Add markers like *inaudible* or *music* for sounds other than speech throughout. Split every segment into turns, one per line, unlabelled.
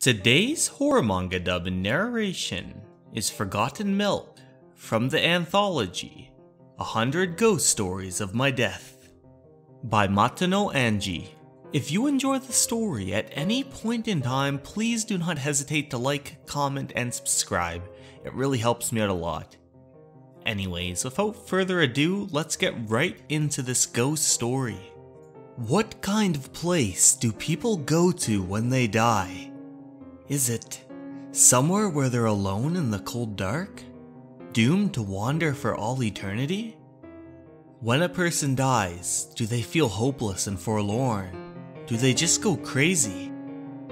Today's horror manga dub and narration is Forgotten Milk from the anthology A Hundred Ghost Stories of My Death by Matono Anji. If you enjoy the story at any point in time, please do not hesitate to like, comment, and subscribe. It really helps me out a lot. Anyways, without further ado, let's get right into this ghost story. What kind of place do people go to when they die? Is it somewhere where they're alone in the cold dark? Doomed to wander for all eternity? When a person dies, do they feel hopeless and forlorn? Do they just go crazy?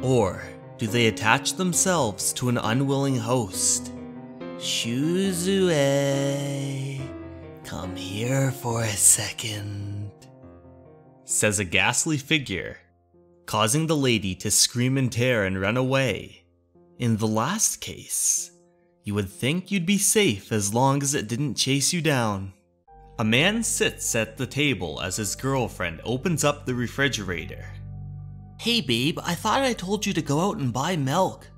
Or do they attach themselves to an unwilling host? Shuzue, come here for a second, says a ghastly figure causing the lady to scream in terror and run away. In the last case, you would think you'd be safe as long as it didn't chase you down. A man sits at the table as his girlfriend opens up the refrigerator. Hey babe, I thought I told you to go out and buy milk.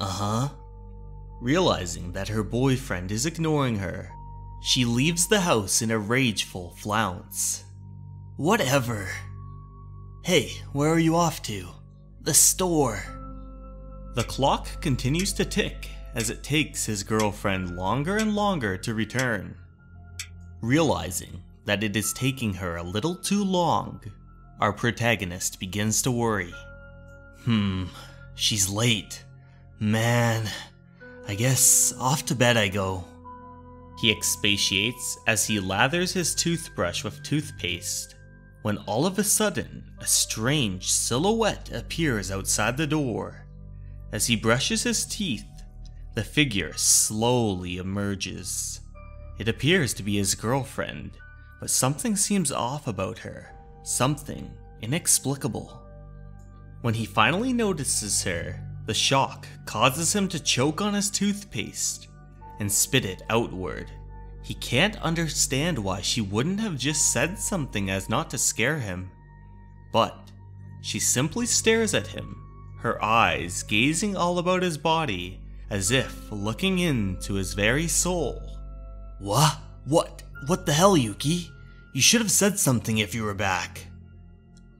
Uh-huh. Realizing that her boyfriend is ignoring her, she leaves the house in a rageful flounce. Whatever. Hey, where are you off to? The store. The clock continues to tick as it takes his girlfriend longer and longer to return. Realizing that it is taking her a little too long, our protagonist begins to worry. Hmm, she's late. Man, I guess off to bed I go. He expatiates as he lathers his toothbrush with toothpaste when all of a sudden, a strange silhouette appears outside the door. As he brushes his teeth, the figure slowly emerges. It appears to be his girlfriend, but something seems off about her. Something inexplicable. When he finally notices her, the shock causes him to choke on his toothpaste and spit it outward. He can't understand why she wouldn't have just said something as not to scare him. But she simply stares at him, her eyes gazing all about his body as if looking into his very soul. What? What? What the hell, Yuki? You should have said something if you were back.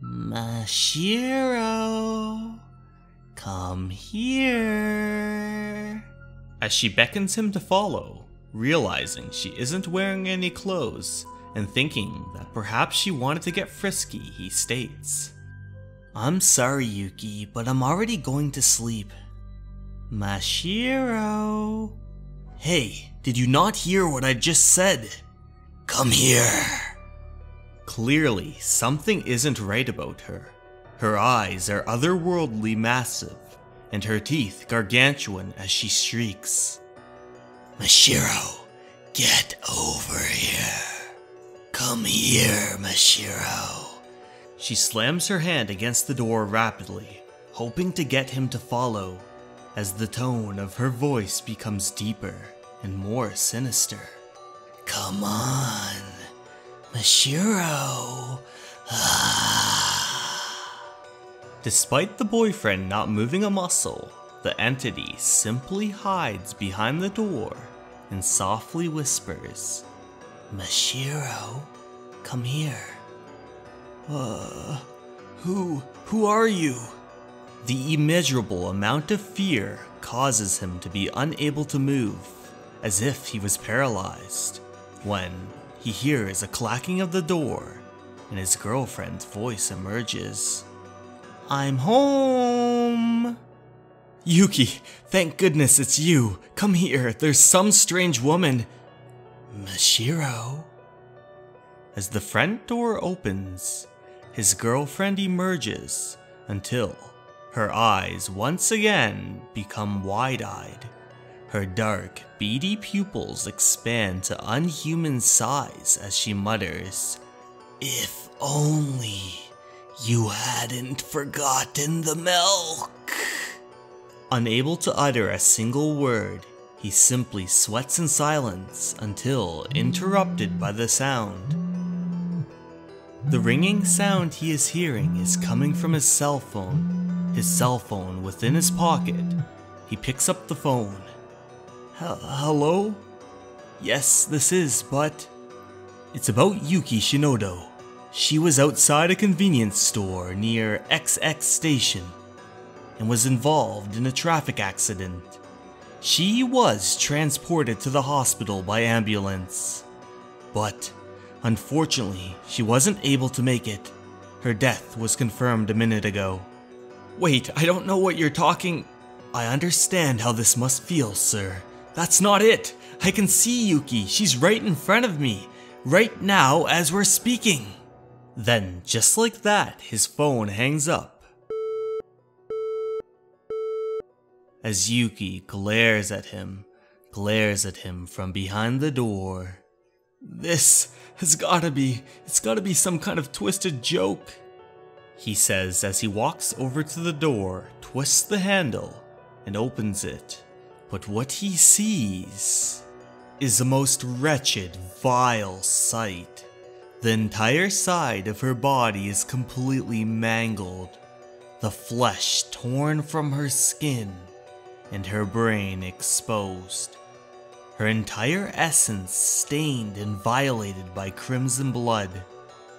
Mashiro, come here. As she beckons him to follow, Realizing she isn't wearing any clothes, and thinking that perhaps she wanted to get frisky, he states, I'm sorry, Yuki, but I'm already going to sleep. Mashiro. Hey, did you not hear what I just said? Come here. Clearly, something isn't right about her. Her eyes are otherworldly massive, and her teeth gargantuan as she shrieks. Mashiro, get over here. Come here, Mashiro. She slams her hand against the door rapidly, hoping to get him to follow, as the tone of her voice becomes deeper and more sinister. Come on, Mashiro. *sighs* Despite the boyfriend not moving a muscle, the entity simply hides behind the door and softly whispers, Mashiro, come here. Uh, who, who are you? The immeasurable amount of fear causes him to be unable to move, as if he was paralyzed, when he hears a clacking of the door and his girlfriend's voice emerges. I'm home! Yuki, thank goodness it's you. Come here, there's some strange woman. Mashiro. As the front door opens, his girlfriend emerges until her eyes once again become wide eyed. Her dark, beady pupils expand to unhuman size as she mutters, If only you hadn't forgotten the milk. Unable to utter a single word, he simply sweats in silence until interrupted by the sound. The ringing sound he is hearing is coming from his cell phone, his cell phone within his pocket, he picks up the phone. Hello? Yes, this is, but. It's about Yuki Shinodo. She was outside a convenience store near XX Station and was involved in a traffic accident. She was transported to the hospital by ambulance, but unfortunately, she wasn't able to make it. Her death was confirmed a minute ago. Wait, I don't know what you're talking. I understand how this must feel, sir. That's not it. I can see Yuki. She's right in front of me, right now as we're speaking. Then, just like that, his phone hangs up as Yuki glares at him, glares at him from behind the door. This has gotta be, it's gotta be some kind of twisted joke, he says as he walks over to the door, twists the handle, and opens it. But what he sees is the most wretched, vile sight. The entire side of her body is completely mangled, the flesh torn from her skin, and her brain exposed. Her entire essence stained and violated by crimson blood.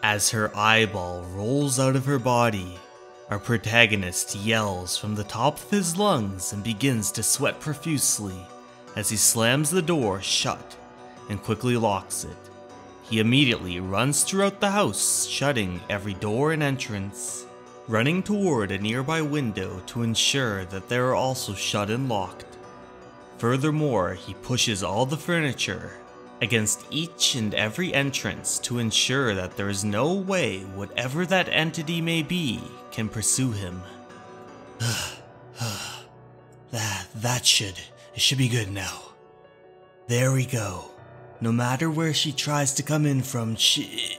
As her eyeball rolls out of her body, our protagonist yells from the top of his lungs and begins to sweat profusely as he slams the door shut and quickly locks it. He immediately runs throughout the house, shutting every door and entrance running toward a nearby window to ensure that they are also shut and locked. Furthermore, he pushes all the furniture against each and every entrance to ensure that there is no way whatever that entity may be can pursue him. *sighs* that, that should, it should be good now. There we go. No matter where she tries to come in from, she...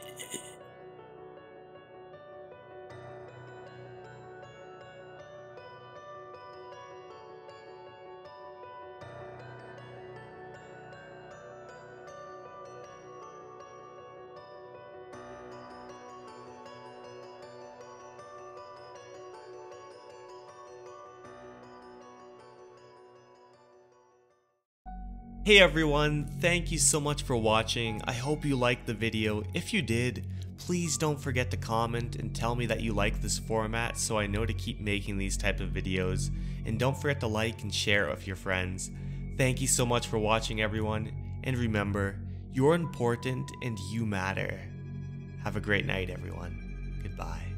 Hey everyone, thank you so much for watching. I hope you liked the video. If you did, please don't forget to comment and tell me that you like this format so I know to keep making these type of videos. And don't forget to like and share it with your friends. Thank you so much for watching everyone, and remember, you're important and you matter. Have a great night everyone. Goodbye.